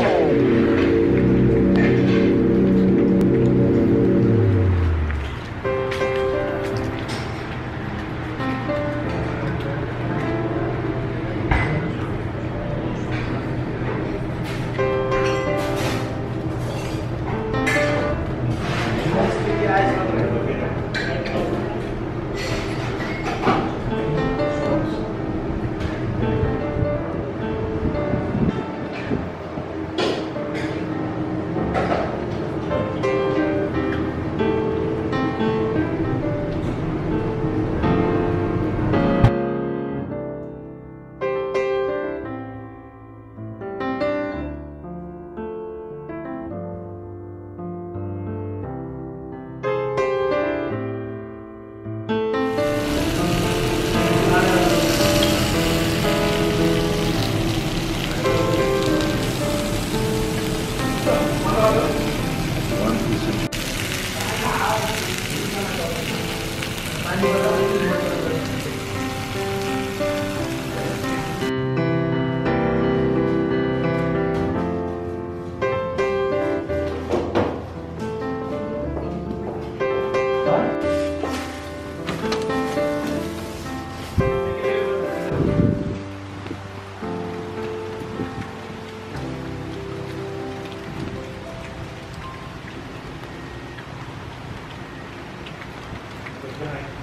Thank. Good night.